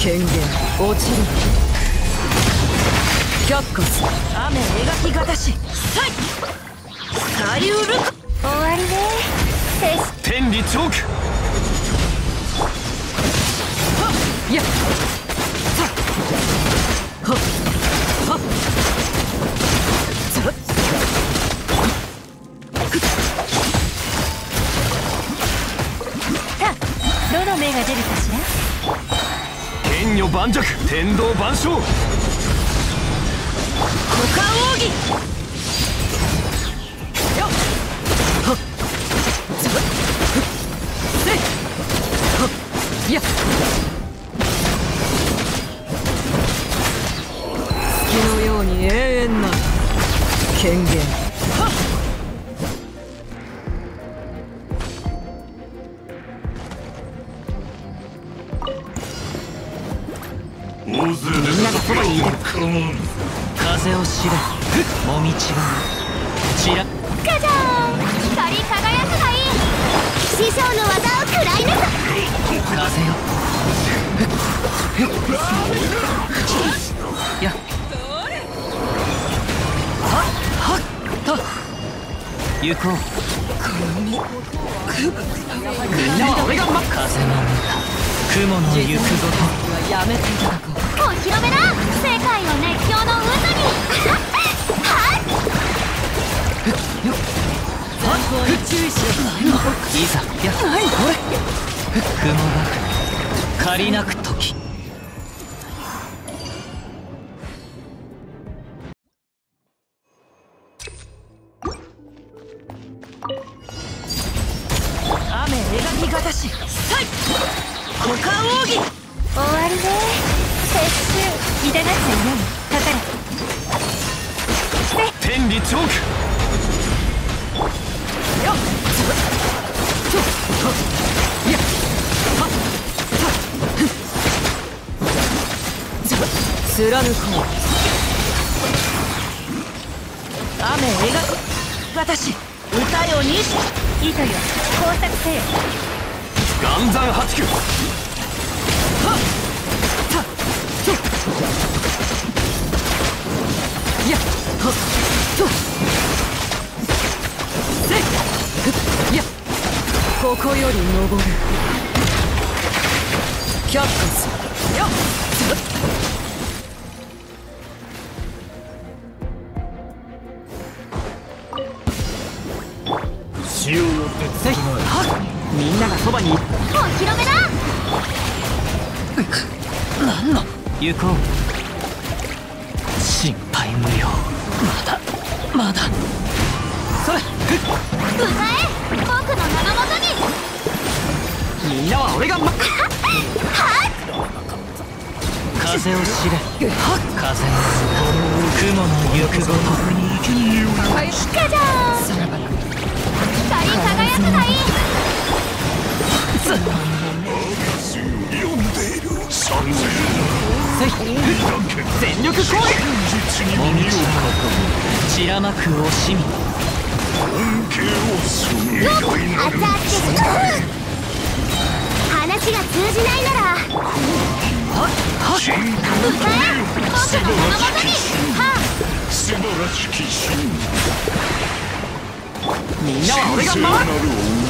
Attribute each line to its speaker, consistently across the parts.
Speaker 1: 権限落ちる。却下す雨描きがたしさいル
Speaker 2: 終わりね。
Speaker 3: 天理チョーク
Speaker 1: や。っはっ。はっ。
Speaker 2: さあどの目が出るかしら？
Speaker 3: 天女盤石天道万象。
Speaker 1: 股間奥義。よっ。はっ。つぶっ。せい。はっ。みんながそばにいる
Speaker 3: 風を知れもみちがちら
Speaker 2: カジャーン光り輝くがいい師匠の技を食らいなさ
Speaker 3: 風よやはっはっと行こう
Speaker 1: みんなは俺がま
Speaker 3: 風の雲の行くごと。
Speaker 1: やめていただこう。
Speaker 2: お披露目だ。世界を熱狂の渦に。はっ。
Speaker 1: 参考に注意しろ
Speaker 3: いざや
Speaker 1: 何これ
Speaker 3: 雲が借りなく時
Speaker 1: 雨描きがたしさい股間奥義。
Speaker 2: 終わりね撤収痛がっいないかから
Speaker 3: 天理チョーク
Speaker 1: よっや雨描く私歌よにし
Speaker 2: 糸よ工作せよ
Speaker 3: 岩山八九。
Speaker 1: はっはっとやはとせいやここより登る却下するよっつぶっ
Speaker 4: 潮の
Speaker 1: せいはっみんながそばに。
Speaker 2: お披露目だ。
Speaker 3: 何の？行こう。心配無用。まだまだ。
Speaker 1: それ
Speaker 2: 迎え僕の名のもとに。
Speaker 1: みんなは俺がま
Speaker 3: 風を知れ。風の雲の行くごと
Speaker 2: カジャーン光り輝くがいい
Speaker 4: 読んでいる三千
Speaker 1: せい全力攻撃。
Speaker 3: らまく惜しみ。
Speaker 4: 恩恵をする偉大なる。
Speaker 2: 熱々で話が通じないなら。
Speaker 4: 真空
Speaker 2: 迎え僕のは
Speaker 4: 素晴らしき真
Speaker 1: みんなは俺が
Speaker 4: る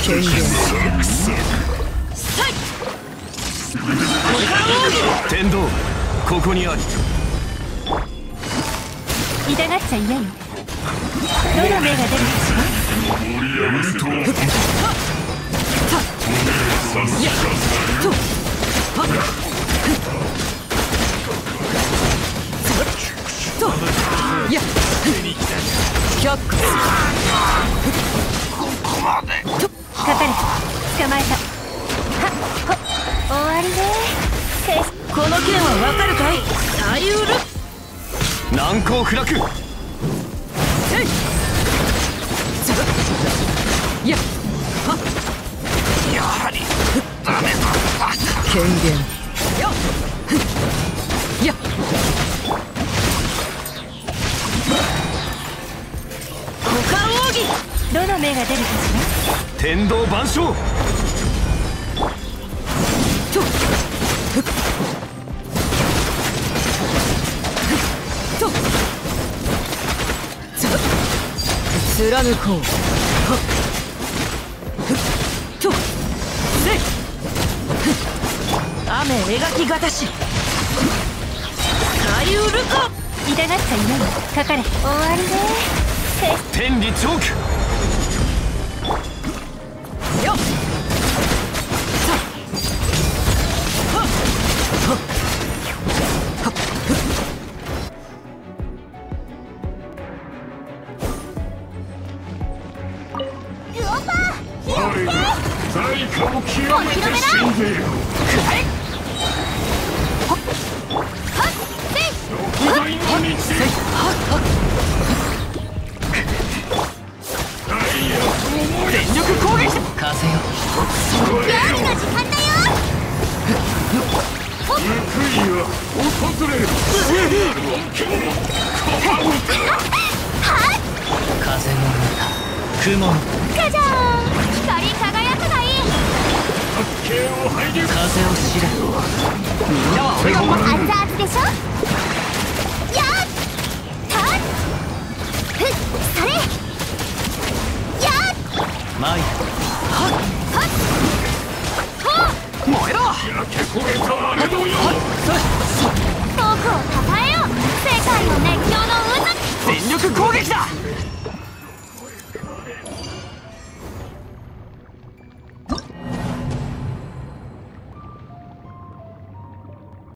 Speaker 1: こ
Speaker 4: れたちサクサク
Speaker 1: さい
Speaker 3: 天道ここにあり
Speaker 2: 痛がっちゃいないよどの目が出るかしら
Speaker 4: 盛り上げと
Speaker 1: やっ
Speaker 2: まえた。はっほ終わり
Speaker 1: 訳はわかるかい？サイウル
Speaker 3: 難攻不落。
Speaker 1: せい。やは。
Speaker 4: やはりダメだ。
Speaker 1: 権限。よふっ。や。股間奥義
Speaker 2: どの目が出るかし
Speaker 3: 天道万象。
Speaker 1: 雨描きがたし。サイウルコ
Speaker 2: ら痛がった夢にかかれ。終わりね。
Speaker 3: 天理チョーク
Speaker 4: 我が誰かを極めて死んでいる六大の道ダイヤと燃
Speaker 3: 全力攻撃風
Speaker 2: の時間だよ
Speaker 4: 報いは訪れる
Speaker 3: 風の中雲のみんなは俺が待
Speaker 2: 熱々でしょ？